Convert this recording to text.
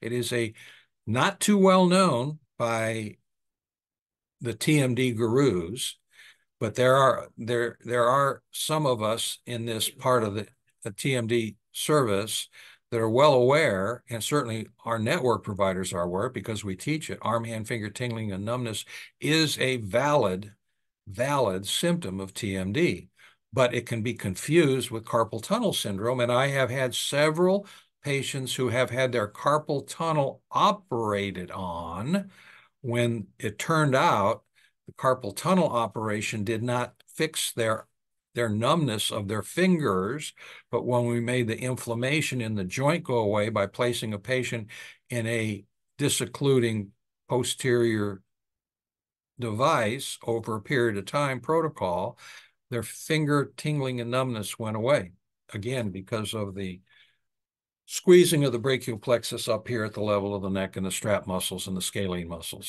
It is a not too well known by the TMD gurus, but there are there there are some of us in this part of the, the TMD service that are well aware, and certainly our network providers are aware because we teach it. Arm, hand, finger tingling, and numbness is a valid, valid symptom of TMD, but it can be confused with carpal tunnel syndrome. And I have had several patients who have had their carpal tunnel operated on when it turned out the carpal tunnel operation did not fix their their numbness of their fingers, but when we made the inflammation in the joint go away by placing a patient in a disoccluding posterior device over a period of time protocol, their finger tingling and numbness went away. Again, because of the squeezing of the brachial plexus up here at the level of the neck and the strap muscles and the scalene muscles.